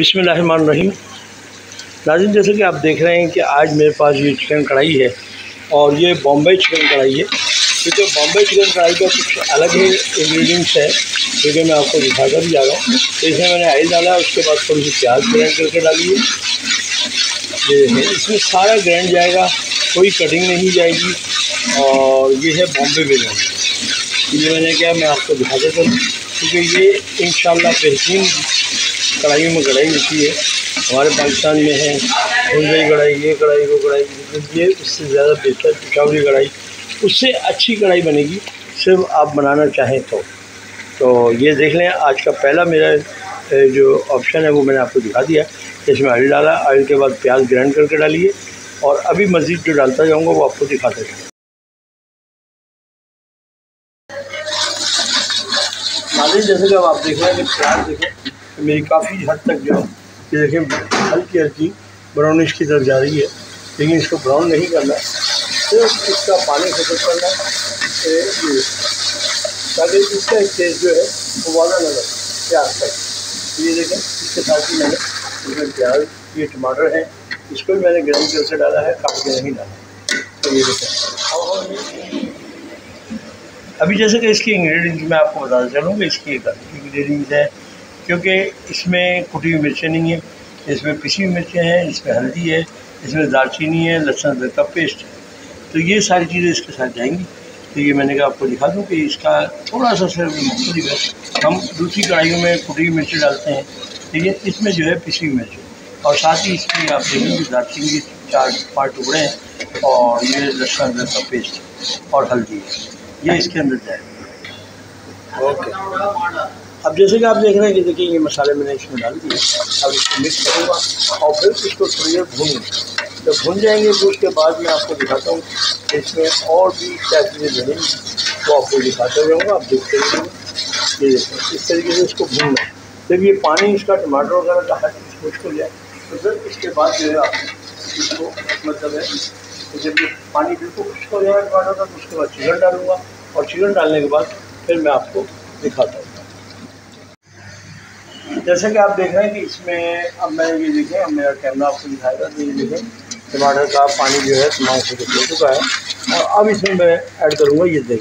बिसमीम नाजिन, जैसे कि आप देख रहे हैं कि आज मेरे पास ये चिकन कढ़ाई है और ये बॉम्बे चिकन कढ़ाई है। क्योंकि बॉम्बे चिकन कढ़ाई का कुछ अलग ही इंग्रेडिएंट्स है क्योंकि मैं आपको दिखाकर भी जा रहा हूँ। तो इसमें मैंने आयल डाला, उसके बाद थोड़ी सी प्याज ग्रैंड करके डाली है ये इसमें सारा ग्रैंड जाएगा, कोई कटिंग नहीं जाएगी और ये है बॉम्बे बिरयानी। ये मैंने क्या, मैं आपको दिखा देता हूँ। क्योंकि ये इन बेहतरीन कढ़ाई में कढ़ाई होती है। हमारे पाकिस्तान में है। मुंबई कढ़ाई, ये कढ़ाई, वो कढ़ाई। ये उससे ज़्यादा बेहतर पिशावरी कढ़ाई, उससे अच्छी कढ़ाई बनेगी। सिर्फ़ आप बनाना चाहें तो। तो ये देख लें, आज का पहला मेरा जो ऑप्शन है, वो मैंने आपको दिखा दिया। इसमें ऑयल डाला ऑयल के बाद प्याज ग्राइंड करके डालिए। और अभी मज़ीद जो डालता जाऊँगा, वो आपको दिखाता जाऊँगा। जैसे कि आप देख रहे हैं कि प्याज देखें। तो मेरी काफ़ी हद तक जो ये देखें, हल्की हल्की ब्राउनिश की तरफ़ जा रही है, लेकिन इसको ब्राउन नहीं करना सिर्फ़ इसका पानी खत्म करना ताकि इसका एक टेस्ट जो है, वो वाला लगे प्याज का ये देखें, इसके साथ ही मैंने इसमें प्याज, ये टमाटर है, इसको भी मैंने गर्म करके डाला है काट के नहीं डाला। तो ये देखें अभी जैसे कि इसकी इंग्रेडिएंट्स मैं आपको बताना चलूँगा इसकी एक इंग्रेडिएंट्स है। क्योंकि इसमें कुटी हुई मिर्चें नहीं है, इसमें पिसी हुई मिर्चें हैं, इसमें हल्दी है, इसमें दालचीनी है, लहसुन का पेस्ट है। तो ये सारी चीज़ें इसके साथ जाएँगी। तो ये मैंने कहा आपको दिखा दूँ कि इसका थोड़ा सा सिर्फ़ मुख्तलिफ़ है हम दूसरी कढ़ाइयों में कुटी हुई मिर्ची डालते हैं। ठीक है इसमें जो है पिसी हुई मिर्च। और साथ ही इसमें आप देखेंगे दालचीनी के चार पाँच टुकड़े हैं और ये लहसुन अदरक का पेस्ट और हल्दी ये इसके अंदर जाएगा। ओके। अब जैसे कि आप देख रहे हैं कि देखिए, ये मसाले मैंने इसमें डाल दिए। अब इसको मिक्स करूँगा और फिर इसको थोड़ी देर भूनूँगा जब भून जाएँगे तो उसके बाद मैं आपको दिखाता हूँ इसमें और भी क्या चीज़ें बनेंगी। वो आपको दिखाते रहूँगा, आप देखते रहिएगा। ये इस तरीके से इसको भूनना जब ये पानी, इसका टमाटर वगैरह का हर चीज़ खुश्क जाए तो फिर इसके बाद जो है आप इसको मतलब है तो जब ये पानी बिल्कुल खुश्क हो जाएगा टमाटर का तो उसके बाद चिकन डालूँगा। और चिकन डालने के बाद फिर मैं आपको दिखाता हूँ। जैसे कि आप देख रहे हैं कि इसमें अब मैं ये देखें, अब मेरा कैमरा आपको दिखाएगा तो ये देखें, टमाटर का पानी जो है तमाम से हो चुका है। और अब इसमें मैं ऐड करूँगा ये दही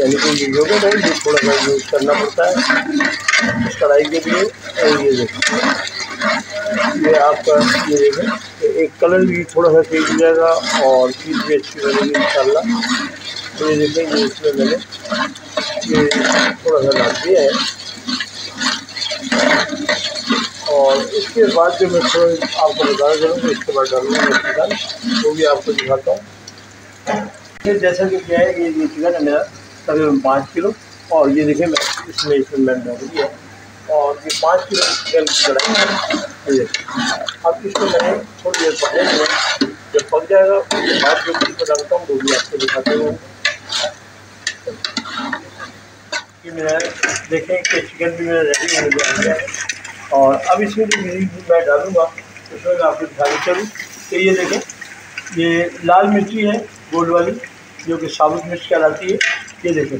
यानी कि ये योगर्ट है थोड़ा सा यूज़ करना पड़ता है। कढ़ाई के लिए, और ये देखें। ये आपका ये देखें एक कलर भी थोड़ा सा चेंज हो जाएगा, और चीज़ भी अच्छी बनेगी इन तो ये देखें, ये इसमें मैंने, ये थोड़ा सा डाल दिया है और इसके बाद जो मैं थोड़ा आपको बताया करूँगा इसके बाद डालूँगा मैं चिकन वो भी आपको दिखाता हूँ। जैसा कि क्या है, ये चिकन है मेरा, तकरीबन पाँच किलो, और ये देखिए मैं इसमें इसमें मैंने डाल दिया। और ये पाँच किलो चिकन की कढ़ाई ये अब इसको मैंने थोड़ी देर पकने दिया जब पक जाएगा, उसके बाद जो चीज़ डालता हूँ, वो भी आपको दिखाते हुए मेरा, देखें कि चिकन भी मेरा रेडी होने जा रहा है। और अब इसमें जो मेरी मैं डालूँगा उसमें मैं आपको दिखा चलूँ तो ये देखें, ये लाल मिर्ची है गोल्ड वाली, जो कि साबुत मिर्च कहलाती है, ये देखें।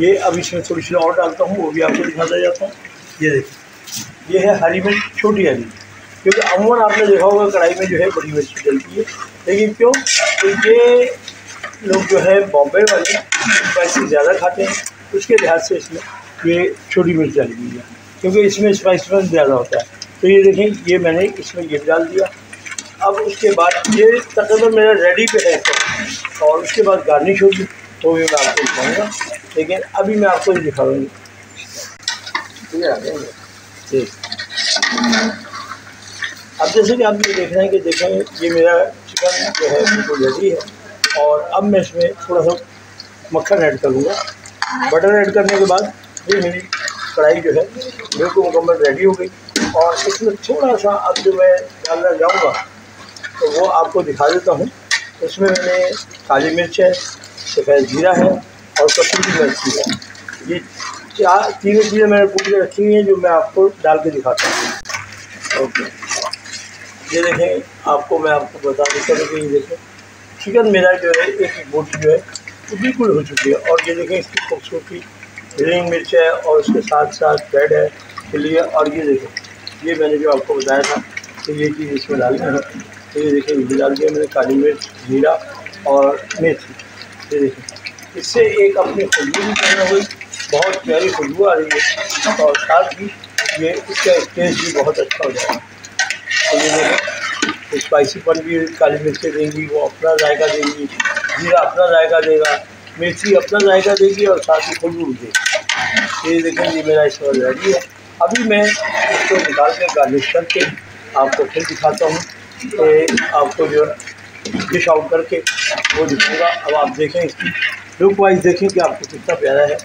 ये अब इसमें थोड़ी सी और डालता हूँ, वो भी आपको दिखाता जाता हूँ। ये देखें, ये है हरी मिर्च, छोटी हरी। क्योंकि अमूमन आपने देखा होगा, कढ़ाई में जो है बड़ी मिर्ची डलती है। लेकिन क्यों? तो ये लोग जो है बॉम्बे वाले स्पाइसी ज़्यादा खाते हैं। उसके लिहाज से इसमें ये छोटी मिर्च डाली हुई है। क्योंकि इसमें स्पाइसनेस ज़्यादा होता है। तो ये देखें, ये मैंने इसमें ये डाल दिया। अब उसके बाद ये तकरीबन मेरा रेडी पे है। और उसके बाद गार्निश होगी तो भी मैं आपको दिखाऊँगा। लेकिन अभी मैं आपको ये दूँगी ठीक अब जैसे कि आप ये देख रहे हैं कि देखें, ये मेरा चिकन जो है, बिल्कुल रेडी है। और अब मैं इसमें थोड़ा सा मक्खन ऐड करूँगा। बटर ऐड करने के बाद, ये मेरी कढ़ाई जो है, बिल्कुल मुकम्मल रेडी हो गई। और इसमें थोड़ा सा अब जो मैं डालना जाऊँगा तो वो आपको दिखा देता हूँ। इसमें मैंने काली मिर्च है, सफ़ेद जीरा है और कसूरी मिर्ची है। ये चार, तीनों चीज़ें मैंने पूछ के रखी हुई हैं, जो मैं आपको डाल के दिखाता हूँ। ओके। ये देखें, आपको मैं आपको बता देता हूँ कि ये देखें, चिकन मेरा जो है, एक बोटी जो है, वो बिल्कुल हो चुकी है। और ये देखें, इसकी खूबसूरती ग्रीन मिर्च है और उसके साथ साथ ब्रेड है चिली और ये देखो, ये मैंने जो आपको बताया था तो ये चीज़ इसमें डाल है। तो ये देखिए, ये डाल दिया मैंने काली मिर्च, जीरा और मेथी। ये देखिए, इससे एक अपनी खुशबू भी पैदा हुई, बहुत प्यारी खुशबू आ रही है और साथ ही ये इसका टेस्ट भी बहुत अच्छा हो जाएगा। तो ये देखो स्पाइसीपन भी काली मिर्चें देंगी, वो अपना जायका देंगी, जीरा अपना जायका देगा मिर्ची अपना जायका देगी और साथ ही खुशबू भी देगी। ये देखें ये मेरा इस वक्त रेडी है अभी मैं इसको निकाल के गार्निश करके आपको फिर दिखाता हूँ। कि आपको जो डिश आउट करके वो दिखाऊँगा अब आप देखें इसकी लुक वाइज देखें कि आपको कितना प्यारा है।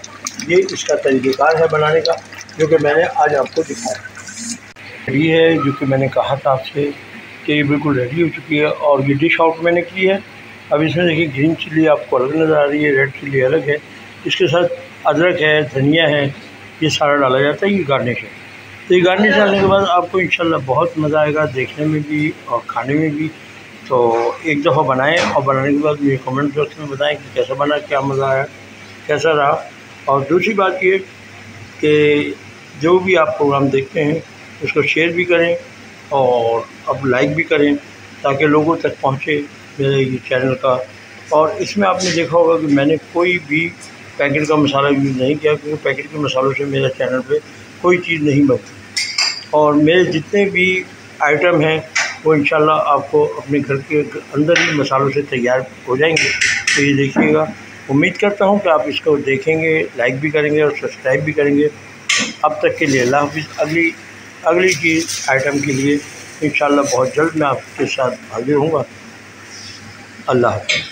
ये इसका तरीक़ेकार है बनाने का, जो कि मैंने आज आपको दिखाया। ये है, जो कि मैंने कहा था आपसे कि ये बिल्कुल रेडी हो चुकी है और ये डिश आउट मैंने की है। अब इसमें देखिए ग्रीन चिल्ली आपको अलग नज़र आ रही है रेड चिल्ली अलग है। इसके साथ अदरक है, धनिया है, ये सारा डाला जाता है ये गार्निश है। तो ये गार्निश डालने के बाद आपको इंशाल्लाह बहुत मज़ा आएगा देखने में भी और खाने में भी। तो एक दफ़ा बनाएँ और बनाने के बाद मुझे कमेंट बॉक्स में बताएँ कि कैसा बना, क्या मज़ा आया, कैसा रहा। और दूसरी बात ये कि जो भी आप प्रोग्राम देखते हैं, उसको शेयर भी करें और अब लाइक भी करें ताकि लोगों तक पहुँचे मेरे ये चैनल का। और इसमें आपने देखा होगा कि मैंने कोई भी पैकेट का मसाला यूज़ नहीं किया क्योंकि पैकेट के मसालों से मेरे चैनल पे कोई चीज़ नहीं बनती। और मेरे जितने भी आइटम हैं, वो इंशाल्लाह आपको अपने घर के अंदर ही मसालों से तैयार हो जाएँगे। तो ये देखिएगा। उम्मीद करता हूँ कि आप इसको देखेंगे लाइक भी करेंगे और सब्सक्राइब भी करेंगे। अब तक के लिए अल्लाह हाफिज़। अगली अगली चीज़ आइटम के लिए इन बहुत जल्द मैं आपके साथ हाजिर हूँगा अल्लाह हाफिज़।